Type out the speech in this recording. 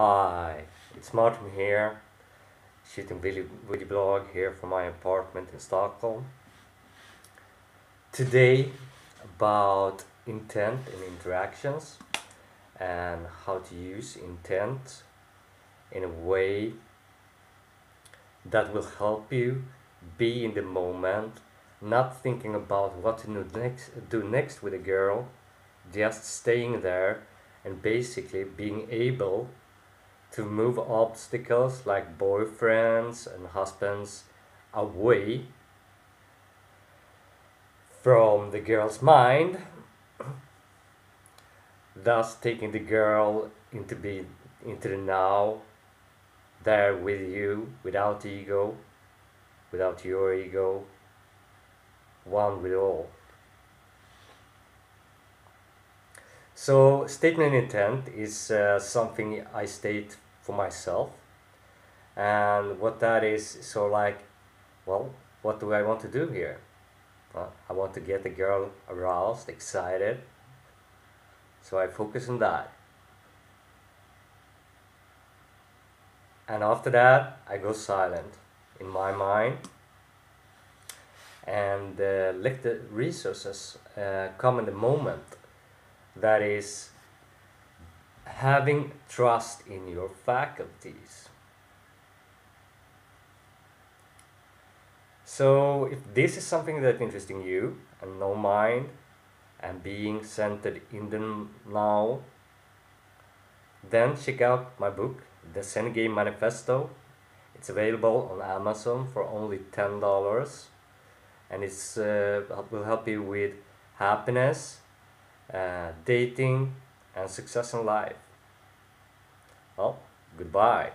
Hi, it's Martin here, shooting video, video blog here from my apartment in Stockholm. Today about intent and interactions and how to use intent in a way that will help you be in the moment, not thinking about what to do next, do next with a girl, just staying there and basically being able to move obstacles like boyfriends and husbands away from the girl's mind thus taking the girl into be into the now there with you without ego without your ego one with all So statement intent is uh, something I state for myself, and what that is so like, well, what do I want to do here? I want to get the girl aroused, excited, so I focus on that. And after that, I go silent in my mind and uh, let the resources uh, come in the moment that is having trust in your faculties. So if this is something that interesting you and no mind and being centered in the now, then check out my book, The Zen Game Manifesto. It's available on Amazon for only $10 and it's uh, will help you with happiness uh, dating, and success in life. Well, goodbye.